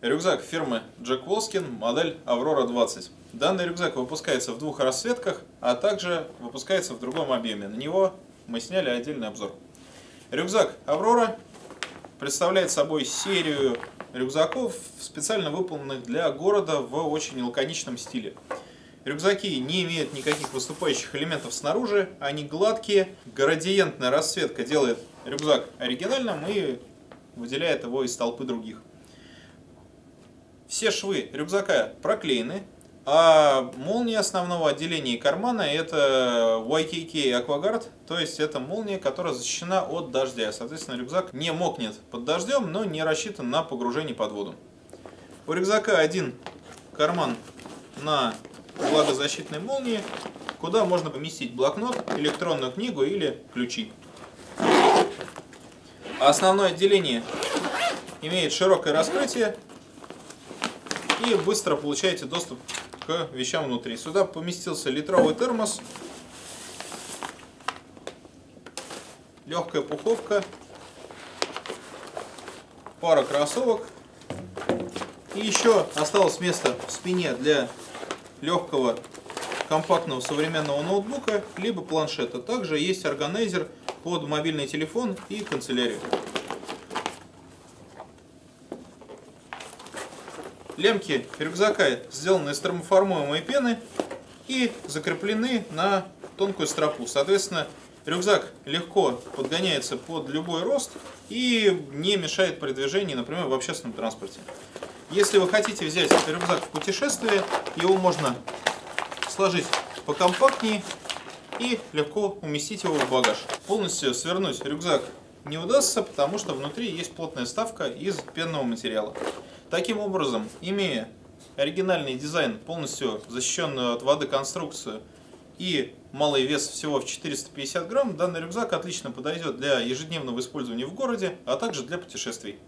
Рюкзак фирмы Джек Волскин, модель Аврора 20. Данный рюкзак выпускается в двух расцветках, а также выпускается в другом объеме. На него мы сняли отдельный обзор. Рюкзак Аврора представляет собой серию рюкзаков, специально выполненных для города в очень лаконичном стиле. Рюкзаки не имеют никаких выступающих элементов снаружи, они гладкие. Градиентная расцветка делает рюкзак оригинальным и выделяет его из толпы других. Все швы рюкзака проклеены, а молния основного отделения кармана это YKK Aquaguard, то есть это молния, которая защищена от дождя. Соответственно, рюкзак не мокнет под дождем, но не рассчитан на погружение под воду. У рюкзака один карман на влагозащитной молнии, куда можно поместить блокнот, электронную книгу или ключи. Основное отделение имеет широкое раскрытие, и быстро получаете доступ к вещам внутри. Сюда поместился литровый термос, легкая пуховка, пара кроссовок. И еще осталось место в спине для легкого компактного современного ноутбука, либо планшета. Также есть органайзер под мобильный телефон и канцелярию. Лемки рюкзака сделаны из термоформуемой пены и закреплены на тонкую стропу. Соответственно, рюкзак легко подгоняется под любой рост и не мешает при движении, например, в общественном транспорте. Если вы хотите взять рюкзак в путешествие, его можно сложить покомпактнее и легко уместить его в багаж. Полностью свернуть рюкзак не удастся, потому что внутри есть плотная вставка из пенного материала. Таким образом, имея оригинальный дизайн, полностью защищенную от воды конструкцию и малый вес всего в 450 грамм, данный рюкзак отлично подойдет для ежедневного использования в городе, а также для путешествий.